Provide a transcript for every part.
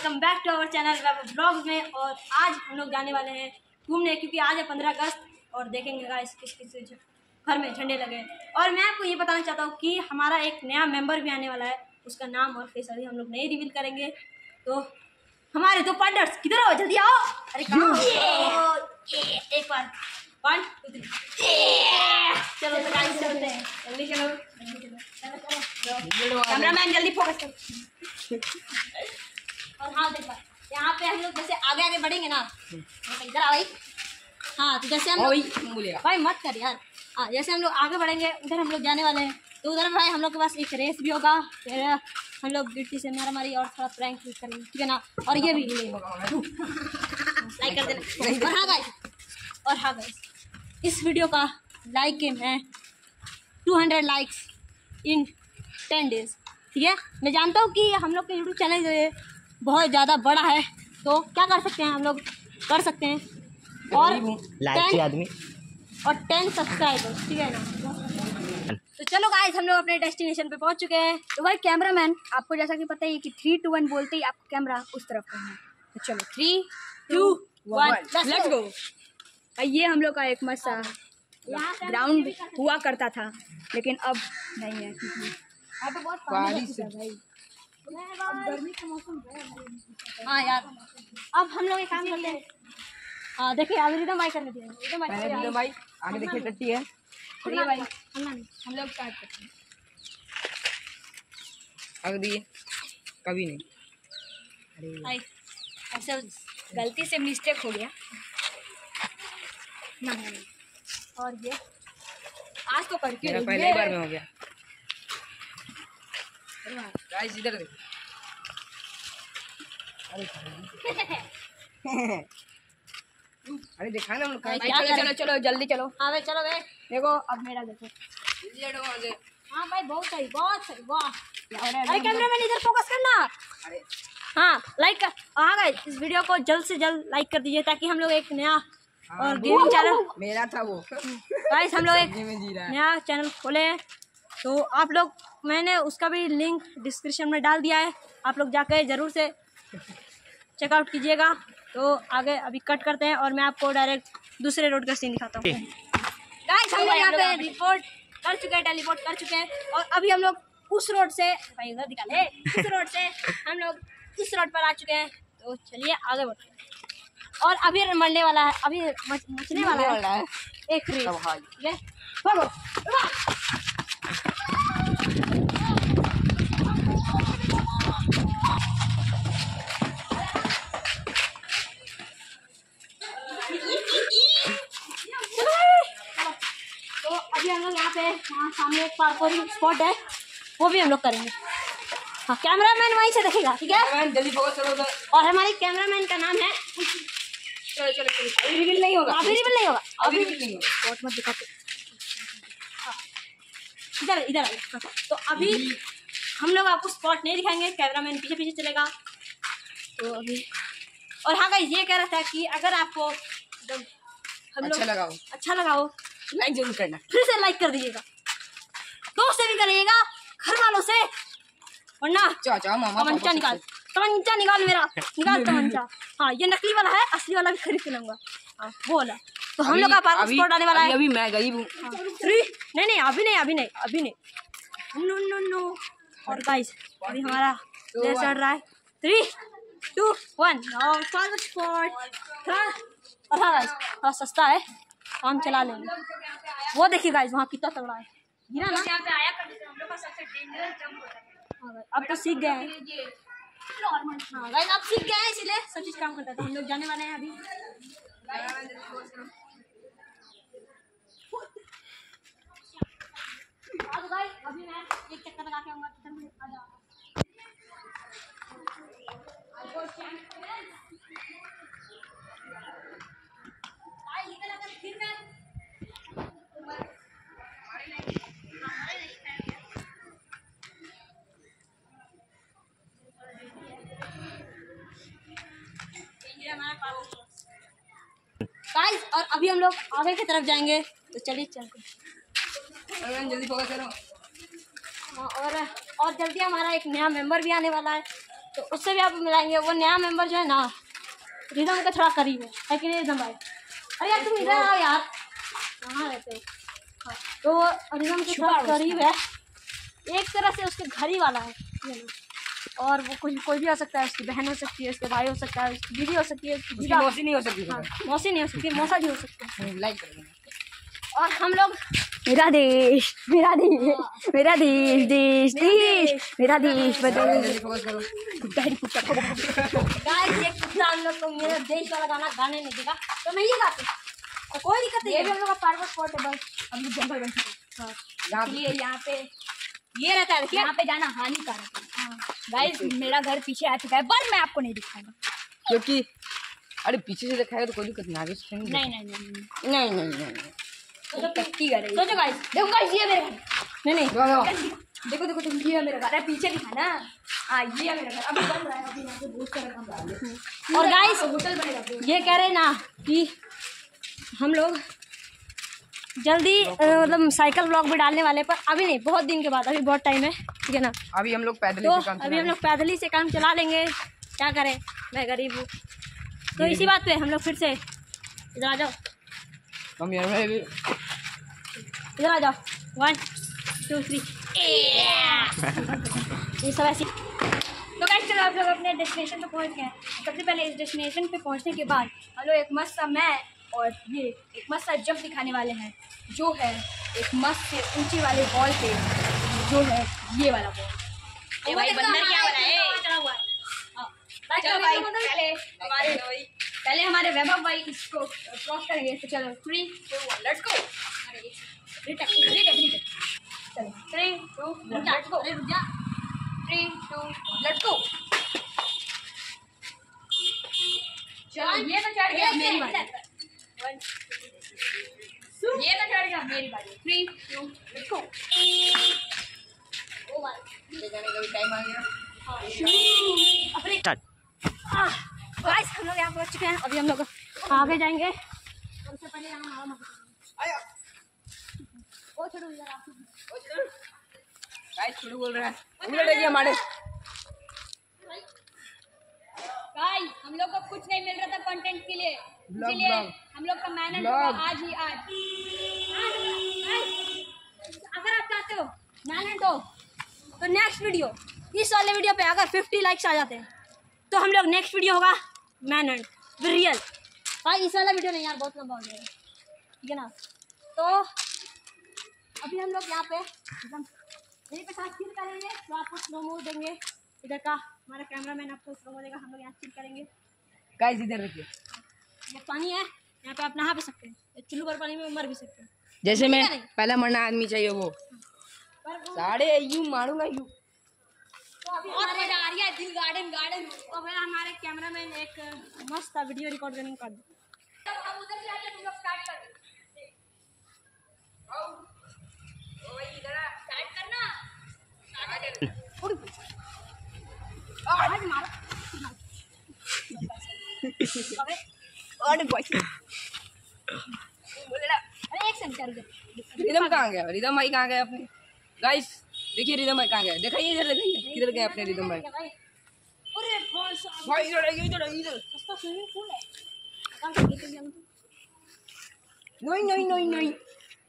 Welcome back to our channel blog में और आज हम लोग जाने वाले हैं घूमने क्योंकि आज है पंद्रह अगस्त और देखेंगे गाइस किस किस घर में झंडे लगे हैं। और मैं आपको ये बताना चाहता हूँ कि हमारा एक नया मेंबर भी आने वाला है उसका नाम और फेस अभी हम लोग नहीं रिवील करेंगे। तो हमारे दो पार्टनर्स किधर हो जल्दी आओ। अरे एक बार। वन टू थ्री चलो तो गाइस चलते हैं। जल्दी चलो। चलो। चलो जल्दी फोकस कर। और हाँ देखो यहाँ पे हम लोग जैसे आगे आगे बढ़ेंगे ना इधर आ भाई हाँ तो जैसे हम लोग भाई मत कर यार। हाँ जैसे हम लोग आगे बढ़ेंगे उधर हम लोग जाने वाले हैं। तो उधर भाई हम लोग के पास एक रेस भी होगा फिर हम लोग गिट्टी से मारा मारी और थोड़ा प्रैंक भी करेंगे ठीक है ना? और ये भी। लाइक कर देना। और हाँ गाइस और हाँ गाइस इस वीडियो का लाइक गेम है two hundred likes in ten days ठीक है? मैं जानता हूँ कि हम लोग के यूट्यूब चैनल जो है बहुत ज़्यादा बड़ा है तो क्या कर सकते हैं हम लोग? कर सकते हैं। और लाइक आदमी। और टेन सब्सक्राइबर्स ठीक है ना? तो चलो गाइस हम लोग अपने डेस्टिनेशन पे पहुँच चुके हैं। तो भाई कैमरामैन आपको जैसा कि पता है कि थ्री टू वन बोलते ही आपको कैमरा उस तरफ़ करना है। तो चलो three two one let's go ये हम लोग का एक मस्त ग्राउंड हुआ करता था लेकिन अब नहीं है। क्योंकि यहाँ बहुत पानी भाई। है यार। अब हम लोग एक काम करते हैं। हाँ देखिए अब रिदम करने रिदम भाई आगे देखिए टट्टी है। भाई। हम लोग स्टार्ट करते हैं। आगे दिए कभी नहीं। ऐसा गलती से मिस्टेक हो गया। ना। और ये आज तो करके मेरा पहले बार में हो गया। गाइस इधर देखो अरे दिखा ना हम लोग चलो चलो चलो जल्दी चलो हाँ। भाई चलो भाई देखो अब मेरा देखो हाँ। भाई बहुत सही बहुत सही वाह अरे अरे कैमरामैन इधर फोकस करना अरे हाँ लाइक कर हाँ गाइस इस वीडियो को जल्द से जल्द लाइक कर दीजिए ताकि हम लोग एक नया और गेमिंग चैनल मेरा था वो गाइस हम लोग एक नया चैनल खोले तो आप लोग मैंने उसका भी लिंक डिस्क्रिप्शन में डाल दिया है। आप लोग जाकर ज़रूर से चेकआउट कीजिएगा। तो आगे अभी कट करते हैं और मैं आपको डायरेक्ट दूसरे रोड का सीन दिखाता हूँ। गाइस हम लोग यहाँ पे रिपोर्ट कर चुके हैं टेलीपोर्ट कर चुके हैं। और अभी हम लोग उस रोड से भाई उधर दिखा उस रोड से हम लोग उस रोड पर आ चुके हैं। तो चलिए आगे बढ़ते हैं। और अभी मरने वाला है अभी मचने वाला है है। एक रेस भाई सामने एक पार्कोरिंग स्पॉट है वो भी हम लोग करेंगे। हाँ कैमरामैन वहीं से देखेगा ठीक है? और हमारे कैमरा मैन का नाम है चलो चलो चलो। अभी रिवील नहीं होगा। अभी रिवील नहीं होगा। अभी रिवील नहीं होगा। स्पॉट मत दिखाते। हाँ। इधर इधर तो अभी हम लोग आपको स्पॉट नहीं दिखाएँगे कैमरा मैन पीछे पीछे चलेगा। तो अभी और हाँ गाइस ये कह रहा था कि अगर आपको हम लोग अच्छा लगाओ अच्छा लगा हो लाइक ज़रूर करना। फिर से लाइक कर दीजिएगा। दोस्त से भी करिएगा घर वालों से। वरना चाचा मामा तमंचा निकाल तमंचा निकाल मेरा निकाल तमंचा। हाँ ये नकली वाला है असली वाला भी खरीद के लूँगा हाँ वो वाला। तो हम लोग का स्पॉट आने वाला है। अभी मैं गरीब हूँ। हाँ, नहीं नहीं अभी नहीं अभी नहीं अभी नहीं। No no no. और गाइस अभी हमारा रेस चल रहा है। थ्री टू वन और पार्क स्पॉट हाँ और हाँ गाइस थोड़ा सस्ता है। काम चला लेंगे। वो देखिए गाइस वहाँ कितना तगड़ा है। गिरा ना। यहाँ पे आया करते थे हम लोग का सबसे डेंजरस जंप होता है। हाँ अब तो सीख गए हैं। हाँ गाइस अब सीख गए हैं इसीलिए सब चीज़ काम करता है। तो हम लोग जाने वाले हैं अभी। गाइस और अभी हम लोग आगे की तरफ़ जाएँगे। तो चलिए चलते जल्दी हाँ, और और जल्दी हमारा एक नया मेंबर भी आने वाला है। तो उससे भी आप मिलाएँगे। वो नया मेंबर जो है ना रिदम का थोड़ा करीब है। है कि नहीं रिदम भाई? अरे यार तुम इधर आओ यार। कहाँ रहते हो? हाँ तो रिदम के थोड़ा करीब है। एक तरह से उसके घर ही वाला है। और वो कोई कोई भी हो सकता है उसकी बहन हो सकती है उसके भाई हो सकता है उसकी दीदी हो सकती है उसकी जीजा मौसी नहीं हो सकती हाँ मौसी नहीं हो सकती मौसा जी हो सकता है। लाइक और हम लोग मेरा देश मेरा देश मेरा देश देश देश मेरा देश बदल। गाइस एक कुत्ता हम लोग को मेरा देश वाला गाना गाने नहीं देगा। तो मैं ये गाती और कोई दिक्कत नहीं ये है। भी हम लोग का पार्ट स्पॉट है बस हम लोग जंगल बन चुके हैं। यहाँ इसलिए पे ये रहता है यहाँ पे जाना हानिकारक है। गाइस मेरा घर पीछे आ चुका है पर मैं आपको नहीं दिखाऊँगा। क्योंकि अरे पीछे से दिखाएगा तो कोई दिक्कत नहीं नहीं नहीं नहीं नहीं। नहीं नहीं नहीं घर है सोचो गाइस देखो गाइस ये मेरा नहीं नहीं देखो देखो तुम ये मेरा घर। है पीछे दिखा ना। हाँ ये है मेरा घर। अभी बन रहा है अभी यहाँ पे बहुत सारा काम और गाइस होटल बनेगा ये कह रहे ना कि हम लोग जल्दी मतलब साइकिल ब्लॉग भी डालने वाले पर अभी नहीं बहुत दिन के बाद अभी बहुत टाइम है ठीक है ना? अभी हम लोग पैदल तो ही काम अभी हम लोग पैदल ही से काम चला लेंगे। क्या करें? मैं गरीब हूँ। तो इसी बात पे हम लोग फिर से इधर आ जाओ। हम यार में भी इधर आ जाओ। वन टू थ्री ये सब ऐसे तो गाइस चलो आप लोग अपने डेस्टिनेशन पे पहुँच गए सबसे पहले इस डेस्टिनेशन पे पहुँचने के बाद हम लोग एक मस्त सा मैं और ये एक मस्त सा जंप दिखाने वाले हैं। जो है एक मस्त से ऊँची वाले बॉल पे जो है ये वाला बॉल ये भाई बंदर क्या वाला है चला है? चलो भाई पहले हमारे पहले हमारे वैभव भाई इसको क्रॉस करेंगे तो चलो three two one let's go चलो थ्री टू लेट्स गो अरे रुक जा। थ्री टू लेट्स गो चलो ये तो चढ़ गया मेरी बारी। ये तो चढ़ गया मेरी बारी। थ्री टू लेट्स गो जाने का भी टाइम आ गया। गाइस हम लोग यहाँ पहुँच चुके हैं। अभी हम लोग आगे जाएँगे। सबसे पहले यहाँ हमारा मकान है। ओ छोड़ो गाइस छोड़ू। बोल रहा है। हमारे। गाइस हम लोग को कुछ नहीं मिल रहा था कंटेंट के लिए। इसलिए. हम लोग का मेहनत. हुआ आज ही आज। अगर आप चाहते हो मैनेट हो तो नेक्स्ट वीडियो इस वाले वीडियो पे अगर 50 लाइक्स आ जाते हैं तो हम लोग नेक्स्ट वीडियो होगा मैनेट रियल भाई इस वाला वीडियो नहीं यार बहुत लंबा हो जाएगा। ठीक है ना? तो अभी हम लोग यहाँ पे एकदम यहीं पे साथ चिल करेंगे तो आपको स्लो मो देंगे। इधर का हमारा कैमरा मैन आपको स्लो मो देगा हम लोग यहाँ चिल करेंगे। गाइस इधर देखिए ये पानी है। यहाँ पे आप नहा भी सकते हैं। चुल्लू पर पानी में मर भी सकते हैं। जैसे मैं पहला मरना आदमी चाहिए वो। साढ़े यू मारूँगा यू अभी बहुत हमारे मज़ा आ रही है दिल गार्डन गार्डन। तो फिर हमारे कैमरामैन एक मस्त सा वीडियो रिकॉर्ड करने। कर दो। हम उधर अरे एक सेकंड कर। दो रिदम कहाँ गया? रिदम भाई कहाँ गए अपने? गाइस देखिए रिदम भाई कहाँ गए दिखाइए इधर दिखाइए किधर गए अपने रिदम भाई? भाई अरे इधर आइए इधर। इधर? नहीं नहीं नहीं नहीं।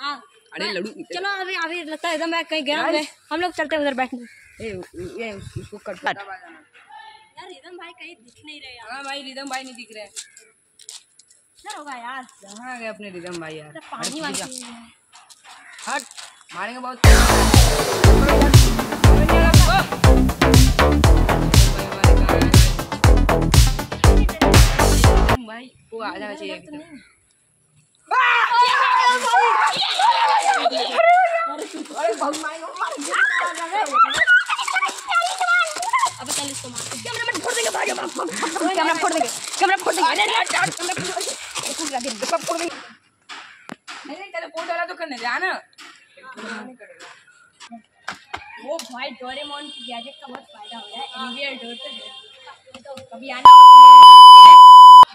हाँ। लड़ू। चलो अभी अभी लगता है मैं कहीं गया. हूँ हम लोग चलते हैं उधर बैठने। ये उसको कट यार रिदम भाई कहीं दिख नहीं रहे हाँ भाई रिदम भाई नहीं दिख रहे। होगा यार गए अपने रिदम भाई यार अरे पानी हट, मारेंगे बहुत भाई वो आ जाना चाहिए अभी तक। अभी चल इसको मार कैमरा फोड़ देंगे भाई कैमरा फोड़ देंगे कैमरा फोड़ देंगे पूरा दिन पकड़ पकड़ नहीं नहीं पहले पोट वाला तो करने दे ना वो भाई डोरेमोन की गैजेट का बहुत फ़ायदा हो रहा है एनवीआर डोर पे तो कभी आने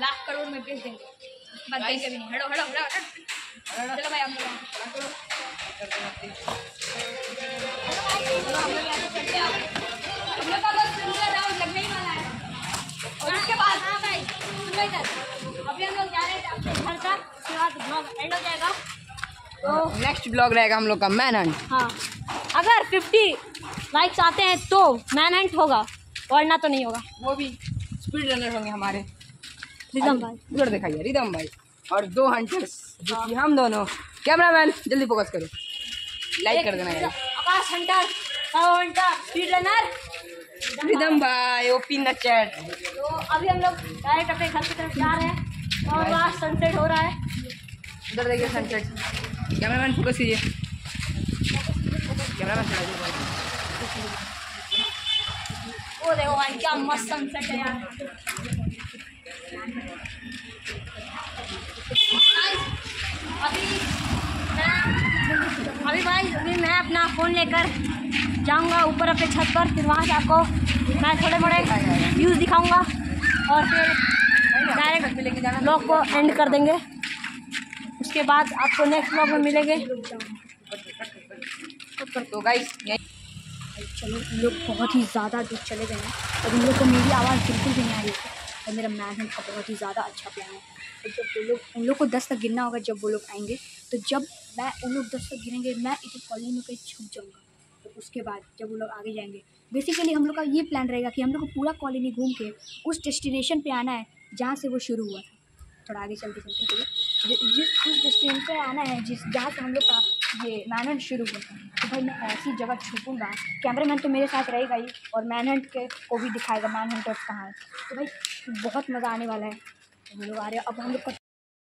लाख करोड़ में बेच देंगे बात देंगे भी नहीं हड़ो हड़ो हड़ो चलो भाई हम लोग हम लोग का बस सिंगल राउंड लगने ही वाला है और उसके बाद अभी हम लोग जा रहे हैं अपने घर तक उसके बाद ब्लॉग एंड हो जाएगा तो नेक्स्ट ब्लॉग रहेगा हम लोग का मैन हंट हाँ। अगर 50 लाइक्स आते हैं तो मैन हंट होगा वरना तो नहीं होगा। वो भी स्पीड रनर होंगे हमारे। रिदम भाई। उधर दिखाइए रिदम भाई। और दो हंटर्स कि हम दोनों। कैमरा मैन जल्दी फोकस करो। लाइक कर देना Akash hunter hunter speed runner rhythm भाई ओपी द चैट तो अभी हम लोग डायरेक्ट अपने घर की तरफ़ जा रहे हैं। और वहाँ सनसेट हो रहा है। उधर देखिए सनसेट कैमरामैन फोकस कीजिए। कैमरामैन चला वो देखो भाई क्या मस्त सनसेट है यार। अभी मैं अभी भाई अभी मैं अपना फ़ोन लेकर जाऊँगा ऊपर अपने छत पर, फिर वहाँ से आपको मैं थोड़े मोड़े व्यूज़ दिखाऊँगा और फिर डायरेक्ट ब्लॉग को एंड कर देंगे। उसके बाद आपको नेक्स्ट ब्लॉग में मिलेंगे। चलो हम लोग बहुत ही ज़्यादा दूर चले गए हैं। और उन लोग को मेरी आवाज़ बिल्कुल भी नहीं आ रही और मेरा हंट का बहुत ही ज़्यादा अच्छा प्लान है। तो जब वो लोग, उन लोग को दस तक गिरना होगा जब वो लोग आएँगे तो जब मैं, उन लोग दस तक गिरेंगे, मैं इधर कॉलोनी में कहीं छुप जाऊँगा। उसके बाद जब वो लोग आगे जाएँगे। बेसिकली हम लोग का ये प्लान रहेगा कि हम लोग को पूरा कॉलोनी घूम के उस डेस्टिनेशन पे आना है, जहाँ से वो शुरू हुआ था। थोड़ा आगे चलते चलते चलिए। जिस, उस डेस्टिनेशन पे आना है, जिस, जहाँ से हम लोग का ये मैनहंट शुरू हुआ था। तो भाई मैं ऐसी जगह छुपूँगा। कैमरामैन तो मेरे साथ रहेगा ही, और मैनहंट के को भी दिखाएगा मैन हंटर्स कहाँ है। तो भाई बहुत मज़ा आने वाला है। हम लोग आ रहे हैं। अब हम लोग का